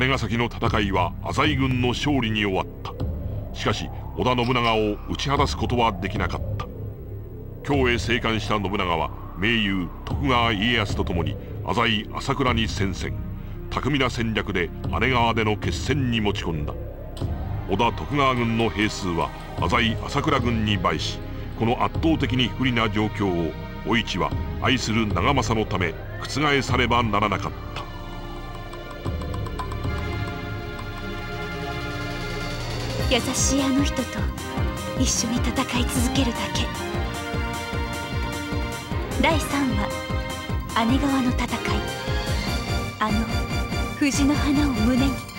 金ヶ崎の戦いは浅井軍の勝利に終わった。しかし織田信長を打ち果たすことはできなかった。京へ生還した信長は盟友徳川家康と共に浅井朝倉に戦線。巧みな戦略で姉川での決戦に持ち込んだ。織田徳川軍の兵数は浅井朝倉軍に倍しこの圧倒的に不利な状況をお市は愛する長政のため覆さねばならなかった。優しいあの人と一緒に戦い続けるだけ。第3話姉川の戦い。あの藤の花を胸に。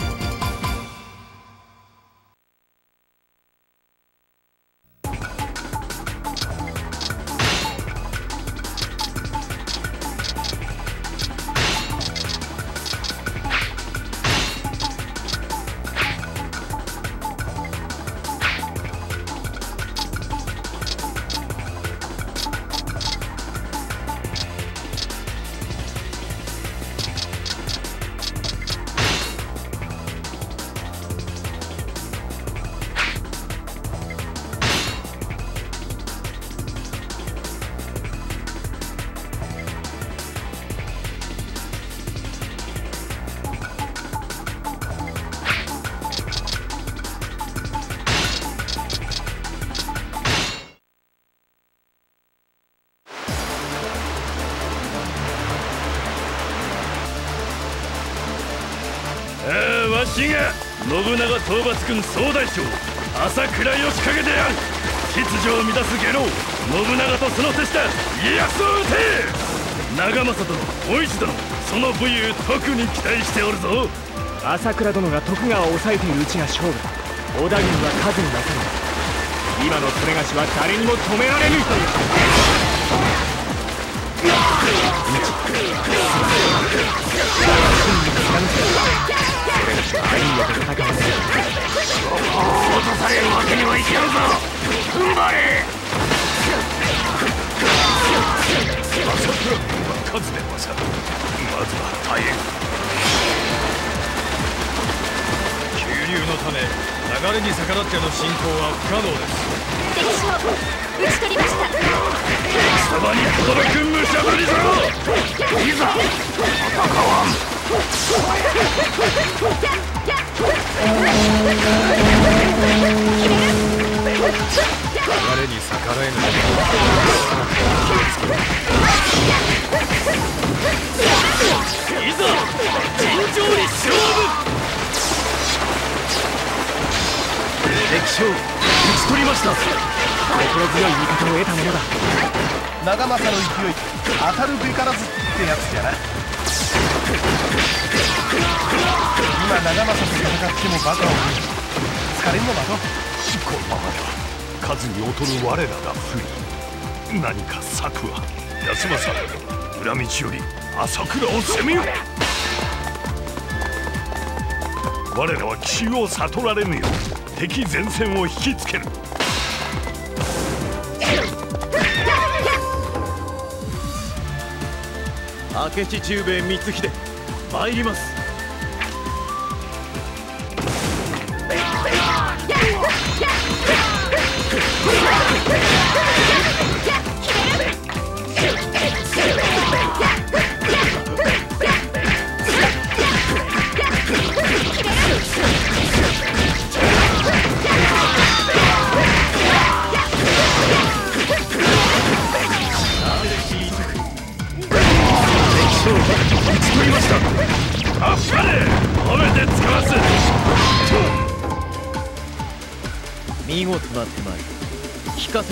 しが信長討伐軍総大将朝倉義景である秩序を乱す下郎信長とその手下家康を撃て長政殿お市殿その武勇特に期待しておるぞ朝倉殿が徳川を抑えているうちが勝負織田軍は数に勝る今のそれがしは誰にも止められぬという落とされるわけにはいかんぞ踏ん張れ数で勝るまずは大変急流のため流れに逆らっての進行は不可能です。敵将討ち取りました貴様に轟く武者ぶりぞいざ戦わん流れに逆らえぬいざ。尋常に勝負敵将討ち取りました心強い味方を得たものだ長政の勢い当たるべからずってやつじゃな長政と戦ってもバカを見る疲れんのだとこのままでは数に劣る我らが不利何か策は。安政裏道より朝倉を攻めよ我らは奇襲を悟られぬよう。敵前線を引きつける。明智十兵衛光秀。参ります。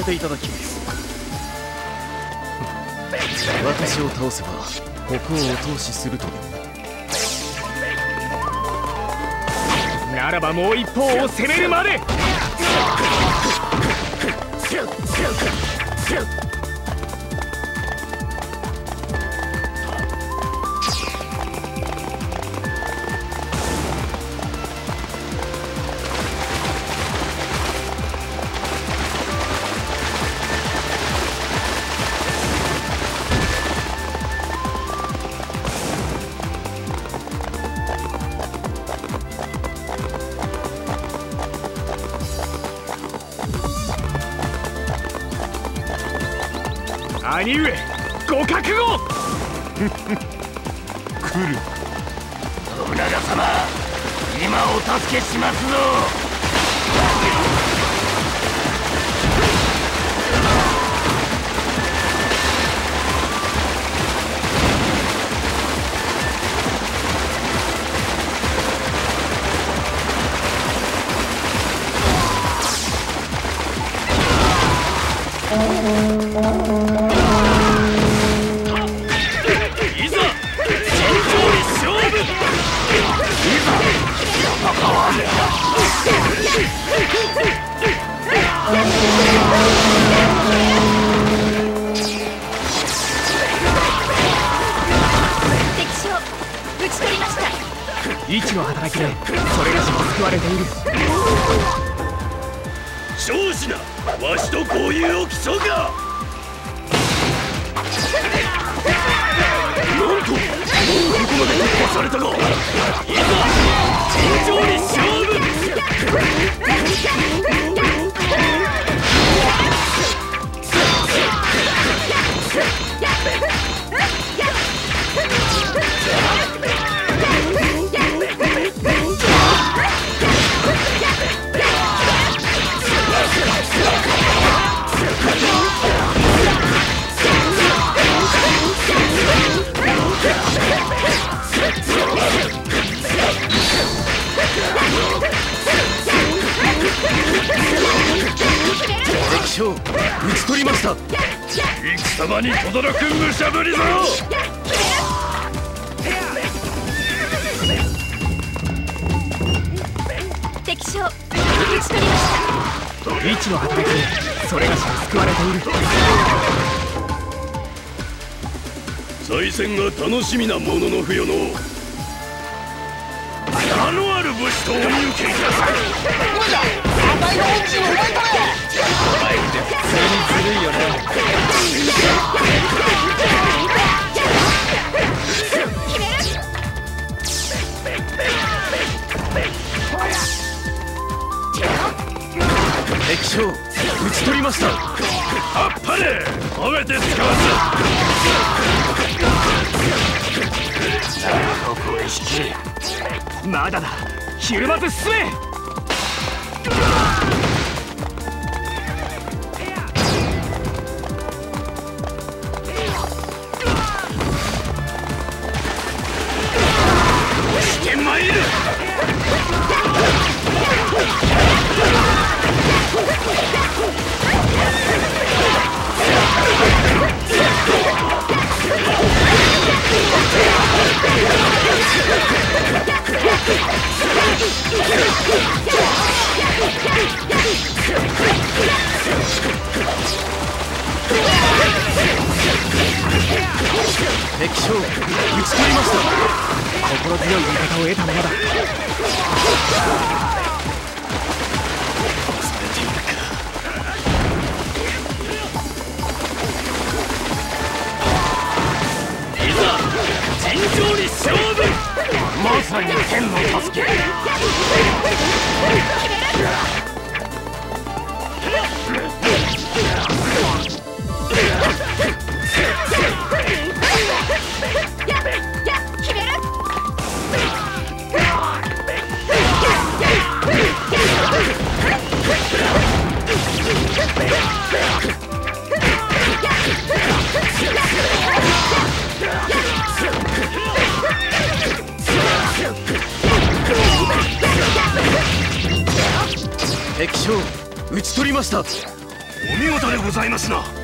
ていただきます。私を倒せばここをお通しするとでも。ならばもう一方を攻めるまで。来る。信長様今お助けしますぞ。いざ一の働きでそれがしも救われている。長子なわしと交友を競うか。まで突破されたかいざ尋常に勝負。戦様に轟く武者ぶりぞ！敵将討ち取りました。一の働きでそれがしも救われている。再戦が楽しみなものの不与の名のある武士とお見受けください敵将討ち取りましたあっぱれ褒めて使わまだだ。ひるまず進め。強い味方を得たものだ。尋常に勝負。まさに天の助け。将討ち取りました。お見事でございますな。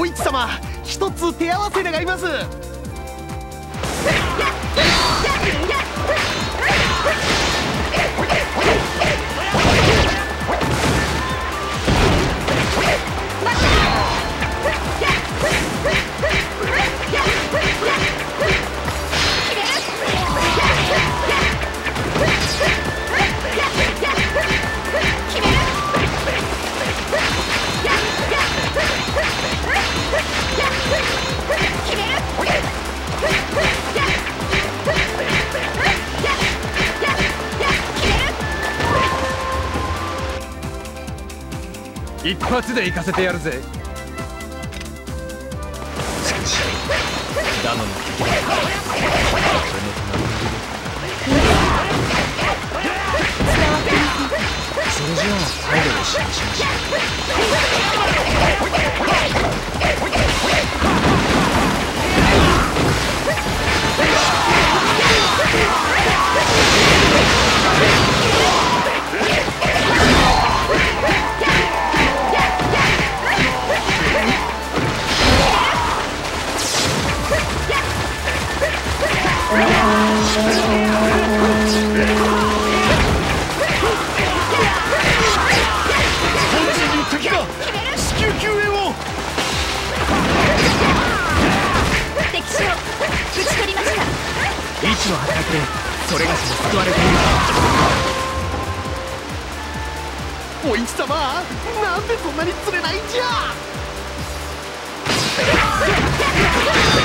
お市様一つ手合わせ願います。一発で行かせてやるぜ。ダムの敵だそれじゃあ態度で示しましょうの働きでそれがしも救われているお市様なんでそんなに釣れないんじゃ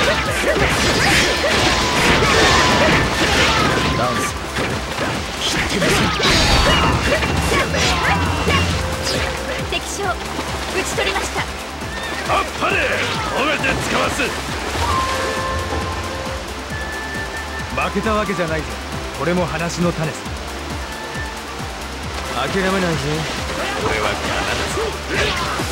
ダンス敵将討ち取りました。あっぱれ褒めて使わす。負けたわけじゃないぜ。これも話の種さ。諦めないぜ。俺は必ず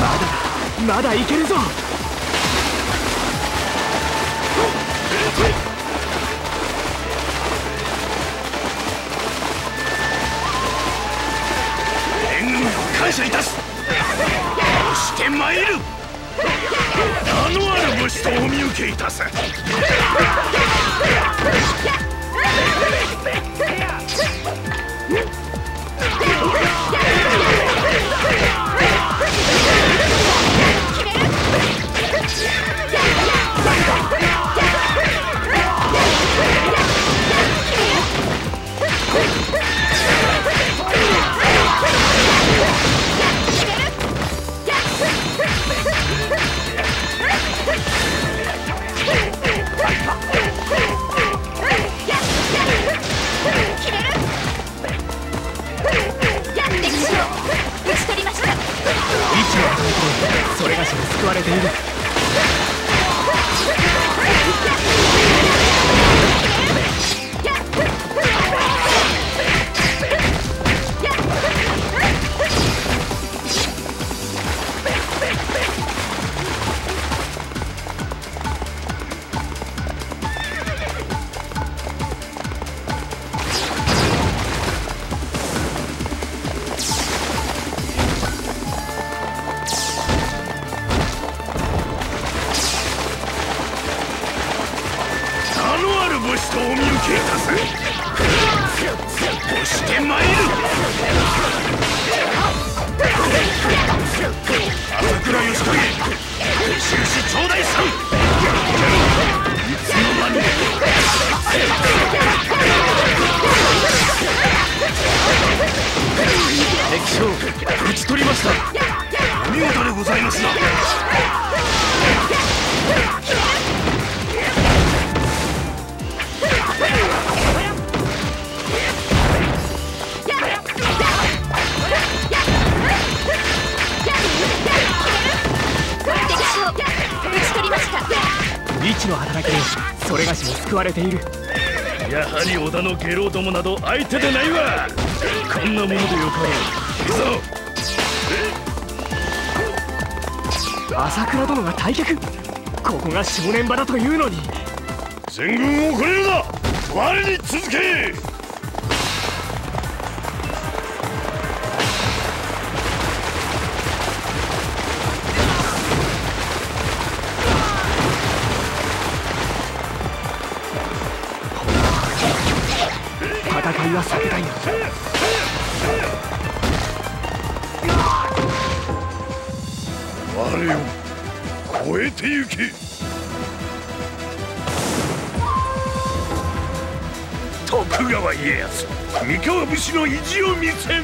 まだまだいけるぞ。援軍感謝いたす。そして参る。名のある武士とお見受けいたす敵士とお見受けいたすして参る朝倉義景印頂戴さんいつの間に敵将討ち取りました。お見事でございますな。の働きでそれがしも救われている。やはり織田の下郎どもなど相手でないわ。こんなものでよかろう。行くぞ。朝倉殿が退却。ここが正念場だというのに。全軍を送れるな。我に続け。敗は避け。たいが我を超えてゆけ。徳川家康三河武士の意地を見せん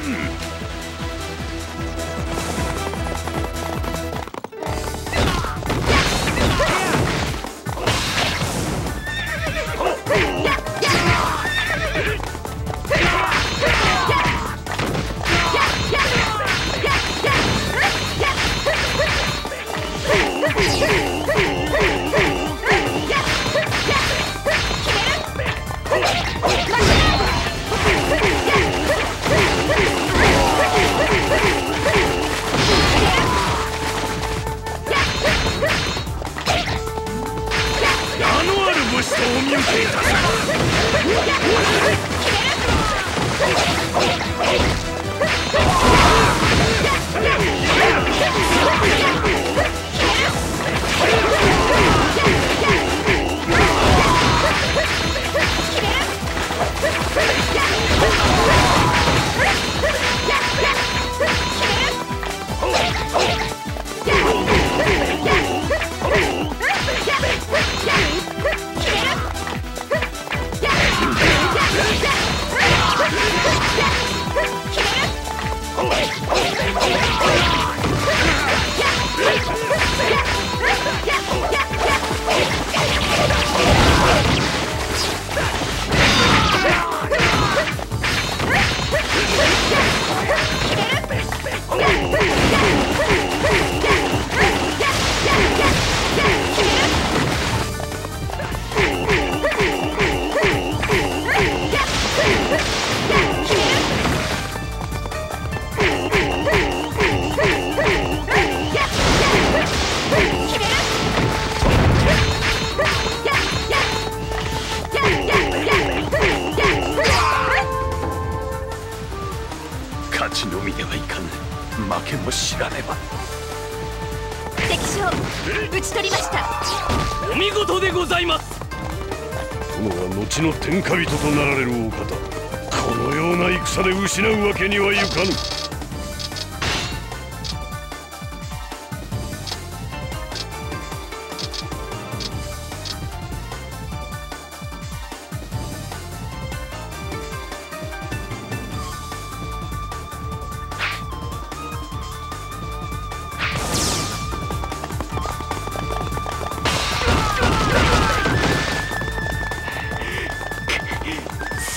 失うわけにはいかぬ。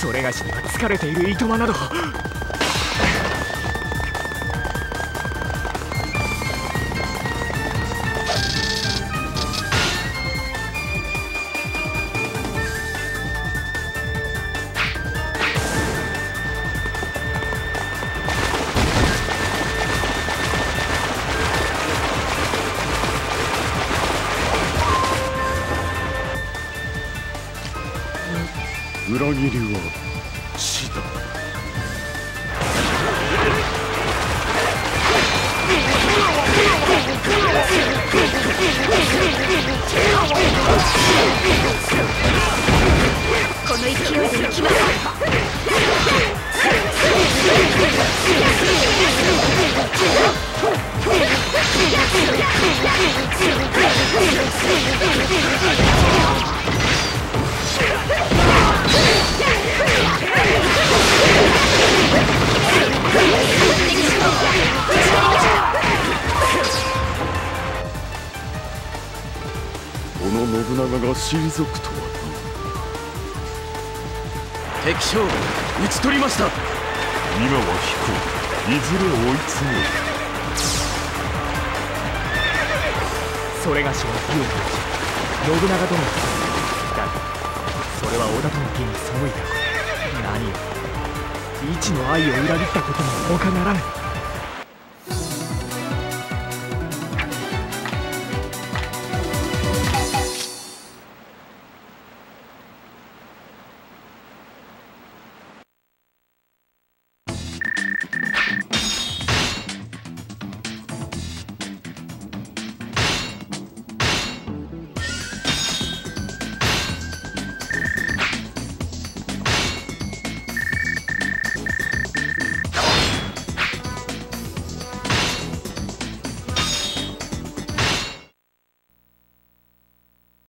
それがしには疲れている糸間など裏切りは死だこの勢いで行きます。小野信長が退くとは敵将討ち取りました。今は引く。いずれ追い詰める。それがしは義を信長殿だがそれは織田との義に背いた。こと一の愛を裏切ったことも他ならぬ。